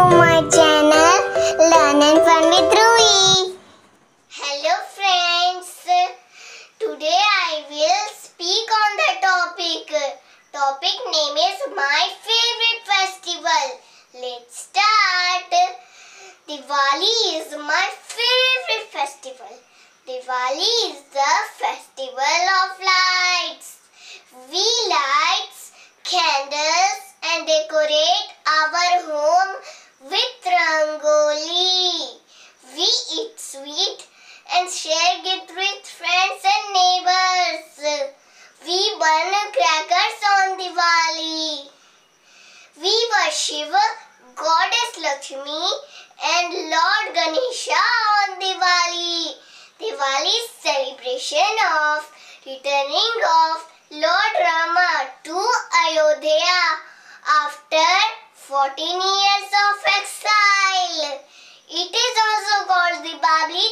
To my channel Learn and Fun with Ruhi. Hello friends. Today I will speak on the topic. Topic name is my favorite festival. Let's start. Diwali is my favorite festival. Diwali is the festival of lights. and share it with friends and neighbors. We burn crackers on Diwali. We worship Goddess Lakshmi and Lord Ganesha on Diwali. Diwali is celebration of returning of Lord Rama to Ayodhya after 14 years of exile. It is also called the Babli